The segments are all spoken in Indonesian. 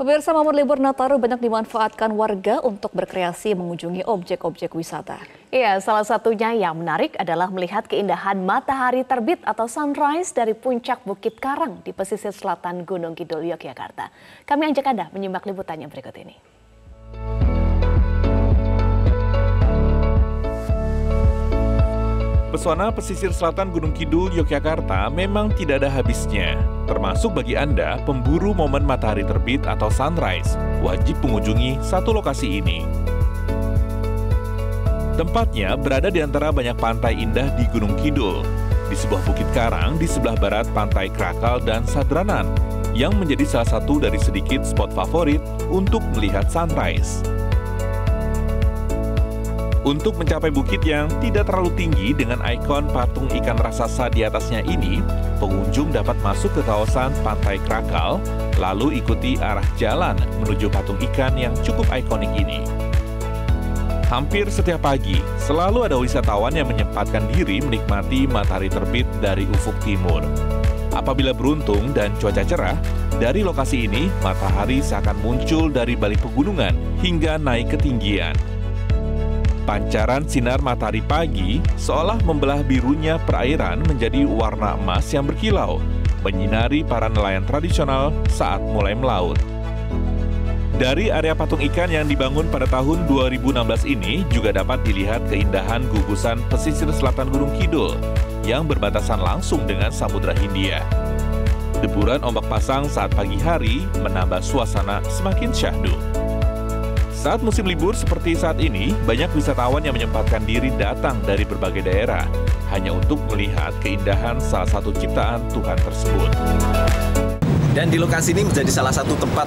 Pemirsa momen libur Nataru banyak dimanfaatkan warga untuk berkreasi mengunjungi objek-objek wisata. Iya, salah satunya yang menarik adalah melihat keindahan matahari terbit atau sunrise dari puncak Bukit Karang di pesisir selatan Gunung Kidul, Yogyakarta. Kami ajak Anda menyimak liputannya berikut ini. Pesona pesisir selatan Gunung Kidul, Yogyakarta memang tidak ada habisnya. Termasuk bagi Anda, pemburu momen matahari terbit atau sunrise, wajib mengunjungi satu lokasi ini. Tempatnya berada di antara banyak pantai indah di Gunung Kidul, di sebuah bukit karang di sebelah barat pantai Krakal dan Sadranan, yang menjadi salah satu dari sedikit spot favorit untuk melihat sunrise. Untuk mencapai bukit yang tidak terlalu tinggi dengan ikon patung ikan raksasa di atasnya ini, pengunjung dapat masuk ke kawasan Pantai Krakal, lalu ikuti arah jalan menuju patung ikan yang cukup ikonik ini. Hampir setiap pagi, selalu ada wisatawan yang menyempatkan diri menikmati matahari terbit dari ufuk timur. Apabila beruntung dan cuaca cerah, dari lokasi ini matahari seakan muncul dari balik pegunungan hingga naik ketinggian. Pancaran sinar matahari pagi seolah membelah birunya perairan menjadi warna emas yang berkilau, menyinari para nelayan tradisional saat mulai melaut. Dari area patung ikan yang dibangun pada tahun 2016 ini juga dapat dilihat keindahan gugusan pesisir selatan Gunung Kidul yang berbatasan langsung dengan Samudra Hindia. Deburan ombak pasang saat pagi hari menambah suasana semakin syahdu. Saat musim libur seperti saat ini, banyak wisatawan yang menyempatkan diri datang dari berbagai daerah hanya untuk melihat keindahan salah satu ciptaan Tuhan tersebut. Dan di lokasi ini menjadi salah satu tempat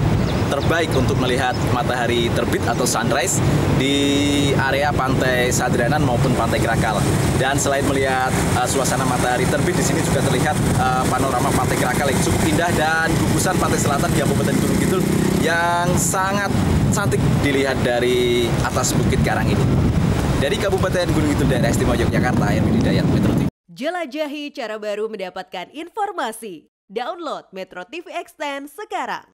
terbaik untuk melihat matahari terbit atau sunrise di area pantai Sadranan maupun pantai Krakal. Dan selain melihat uh, suasana matahari terbit, di sini juga terlihat uh, panorama pantai Krakal yang cukup indah dan gugusan pantai selatan di Kabupaten Gunung Kidul yang sangat cantik dilihat dari atas Bukit Karang ini. Dari Kabupaten Gunung Kidul Daerah Istimewa Yogyakarta, yang Dayat Metro TV. Jelajahi cara baru mendapatkan informasi. Download Metro TV Extend sekarang.